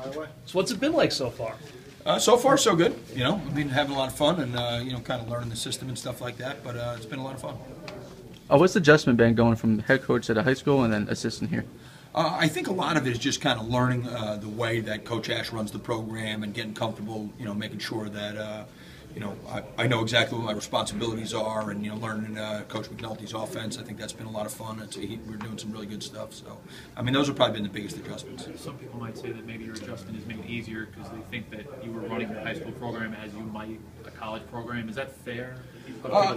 Highway. So what's it been like so far? Uh, so far, so good. You know, I've been having a lot of fun and uh, you know, kind of learning the system and stuff like that. But uh, it's been a lot of fun. Uh, what's the adjustment been going from head coach at a high school and then assistant here? Uh, I think a lot of it is just kind of learning uh, the way that Coach Ash runs the program and getting comfortable. You know, making sure that uh, you know I, I know exactly what my responsibilities are, and you know, learning uh, Coach McNulty's offense. I think that's been a lot of fun. He, we're doing some really good stuff. So, I mean, those have probably been the biggest adjustments. Some people might say that maybe your adjustment is made easier because they think that you were running the high school program as you might a college program. Is that fair Uh?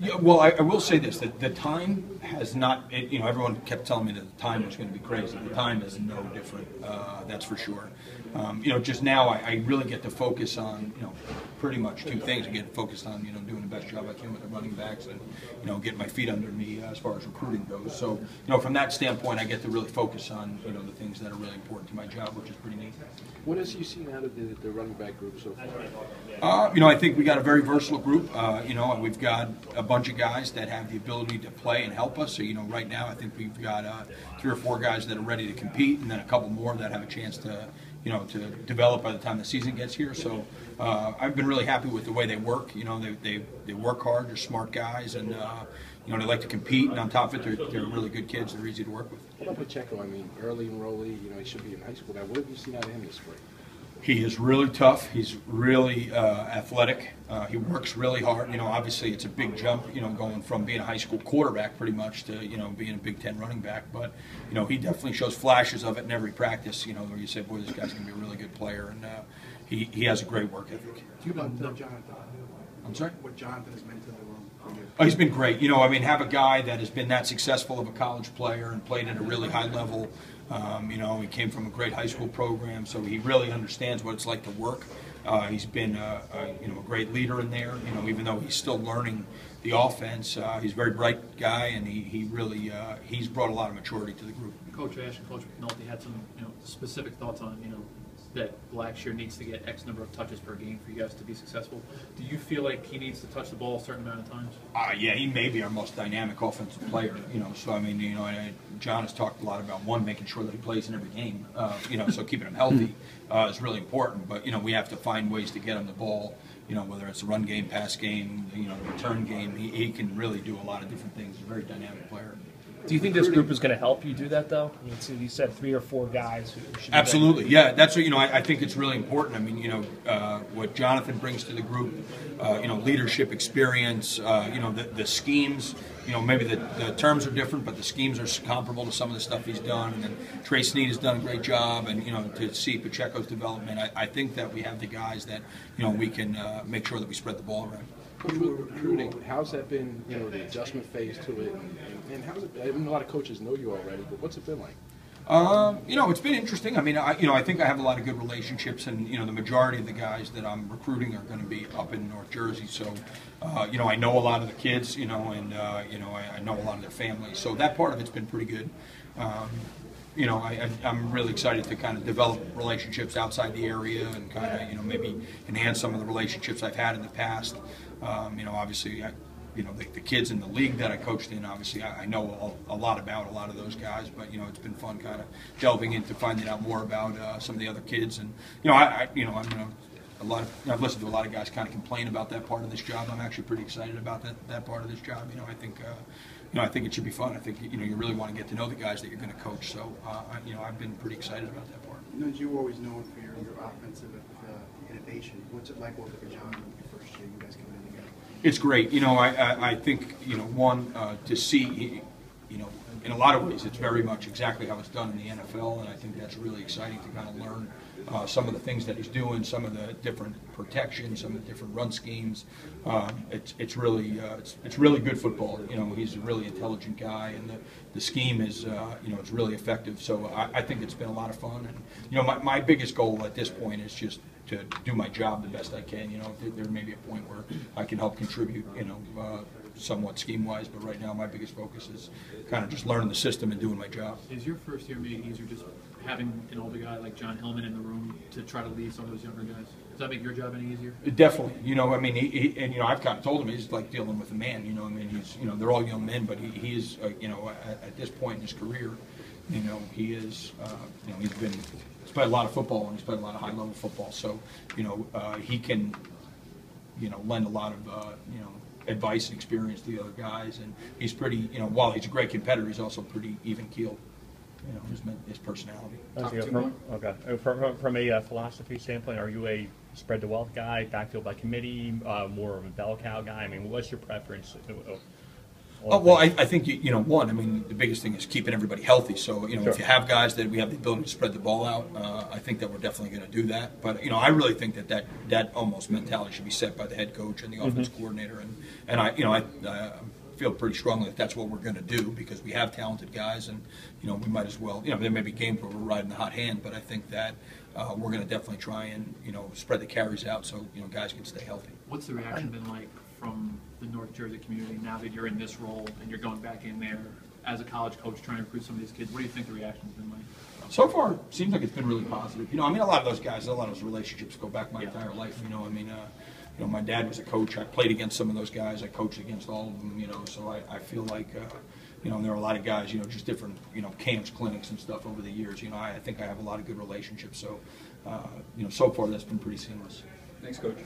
Yeah, well, I, I will say this: that the time has not. It, you know, everyone kept telling me that the time was going to be crazy. The time is no different. Uh, that's for sure. Um, you know, just now I, I really get to focus on you know pretty much two things. Get focused on you know doing the best job I can with the running backs and you know getting my feet under me uh, as far as recruiting goes. So you know, from that standpoint, I get to really focus on you know the things that are really important to my job, which is pretty neat. What has you seen out of the, the running back group so far? Uh, you know, I think we got a very versatile group. Uh, you know, and we've got a bunch of guys that have the ability to play and help us. So, you know, right now I think we've got uh, three or four guys that are ready to compete, and then a couple more that have a chance to, you know, to develop by the time the season gets here. So, uh, I've been really happy with the way they work. You know, they they, they work hard. They're smart guys, and uh, you know they like to compete. And on top of it, they're, they're really good kids. They're easy to work with. What about Pacheco? I mean, early enrollee, you know, he should be in high school now. What have you seen out of him this spring? He is really tough. He's really uh, athletic. Uh, he works really hard. You know, obviously it's a big jump. You know, going from being a high school quarterback pretty much to you know being a Big Ten running back. But you know, he definitely shows flashes of it in every practice. You know, where you say, "Boy, this guy's going to be a really good player," and uh, he he has a great work ethic. Do you about uh, Jonathan? I'm sorry. What Jonathan has meant to the room? Oh, he's been great. You know, I mean, have a guy that has been that successful of a college player and played at a really high level. Um, you know, he came from a great high school program, so he really understands what it's like to work. Uh, he's been, a, a, you know, a great leader in there. You know, even though he's still learning the offense, uh, he's a very bright guy, and he, he really uh, he's brought a lot of maturity to the group. Coach Ash and Coach McNulty had some you know specific thoughts on you know that Blackshear needs to get X number of touches per game for you guys to be successful. Do you feel like he needs to touch the ball a certain amount of times? Uh, yeah, he may be our most dynamic offensive player. You know, so I mean, you know, I, John has talked a lot about one making sure that he plays in every game. Uh, you know, so keeping him healthy uh, is really important. But you know, we have to find ways to get him the ball. You know, whether it's a run game, pass game, you know, the return game, he, he can really do a lot of different things. He's a very dynamic player. Do you think this group is going to help you do that, though? I mean, so you said three or four guys who should. be Absolutely, yeah. That's what you know. I, I think it's really important. I mean, you know, uh, what Jonathan brings to the group, uh, you know, leadership experience, uh, you know, the, the schemes. You know, maybe the, the terms are different, but the schemes are comparable to some of the stuff he's done. And then Trey Sneed has done a great job, and you know, to see Pacheco's development, I, I think that we have the guys that you know we can uh, make sure that we spread the ball around. Coach, with recruiting, how's that been, you know, the adjustment phase to it? And, how's it, I mean, a lot of coaches know you already, but what's it been like? Um, you know, it's been interesting. I mean, I, you know, I think I have a lot of good relationships, and you know, the majority of the guys that I'm recruiting are going to be up in North Jersey. So, uh, you know, I know a lot of the kids, you know, and uh, you know, I, I know a lot of their families. So that part of it's been pretty good. Um, you know, I, I'm really excited to kind of develop relationships outside the area and kind of, you know, maybe enhance some of the relationships I've had in the past. Um, you know, obviously, I, you know, the, the kids in the league that I coached in, obviously, I, I know a, a lot about a lot of those guys, but, you know, it's been fun kind of delving into finding out more about uh, some of the other kids. And, you know, I, I you know, I'm, you know, a lot of, I've listened to a lot of guys kind of complain about that part of this job. I'm actually pretty excited about that, that part of this job. You know, I think, uh, you know, I think it should be fun. I think, you know, you really want to get to know the guys that you're going to coach. So, uh, I, you know, I've been pretty excited about that part. You know, you were always known for your, your offensive uh, innovation. What's it like working with John your first year? You guys coming in? It's great. You know, I, I, I think, you know, one, uh, to see, you know, in a lot of ways, it's very much exactly how it's done in the NFL, and I think that's really exciting to kind of learn uh, some of the things that he's doing, some of the different protections, some of the different run schemes. Um, it's, it's really uh, it's, it's really good football. You know, he's a really intelligent guy, and the, the scheme is uh, you know it's really effective. So I, I think it's been a lot of fun. And you know, my, my biggest goal at this point is just to do my job the best I can. You know, there, there may be a point where I can help contribute. You know. Uh, somewhat scheme wise, but right now my biggest focus is kind of just learning the system and doing my job. Is your first year made easier just having an older guy like John Hilliman in the room to try to lead some of those younger guys? Does that make your job any easier? Definitely, you know. I mean, he, he, and you know, I've kind of told him he's like dealing with a man. You know, I mean, he's you know they're all young men, but he, he is uh, you know at, at this point in his career, You know, he is, uh, you know, he's been, he's played a lot of football and he's played a lot of high-level football. So, you know, uh, he can, you know, lend a lot of, uh, you know, advice and experience to the other guys. And he's pretty, you know, while he's a great competitor, he's also pretty even-keeled, you know, his, his personality. Okay, from, okay. Uh, From, from- from a uh, philosophy standpoint, are you a spread the wealth guy, backfield by committee, uh, more of a bell cow guy? I mean, what's your preference? Oh, well, I, I think, you, you know, one, I mean, the biggest thing is keeping everybody healthy. So, you know, if you have guys that we have the ability to spread the ball out, uh, I think that we're definitely going to do that. But, you know, I really think that, that that almost mentality should be set by the head coach and the offense coordinator. And, and I, you know, I, I feel pretty strongly that that's what we're going to do because we have talented guys and, you know, we might as well, you know, there may be games where we're riding the hot hand, but I think that uh, we're going to definitely try and, you know, spread the carries out so, you know, guys can stay healthy. What's the reaction been like from the North Jersey community now that you're in this role and you're going back in there as a college coach trying to recruit some of these kids? What do you think the reaction's been like? So far, seems like it's been really positive. You know, I mean, a lot of those guys, a lot of those relationships go back my Yeah. entire life. You know, I mean, uh, you know, my dad was a coach. I played against some of those guys. I coached against all of them. You know, so I, I feel like, uh, you know, and there are a lot of guys. You know, just different, you know, camps, clinics, and stuff over the years. You know, I, I think I have a lot of good relationships. So, uh, you know, so far that's been pretty seamless. Thanks, Coach.